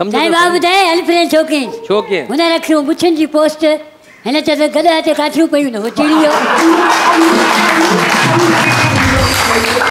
सम्झो साईं त ॿुधाए हल फ्रेंड छोकिरी छो हुन रखियो मुछनि जी पोस्ट हिन चयो त गॾा काठियूं पयूं न हो चिड़ी वियो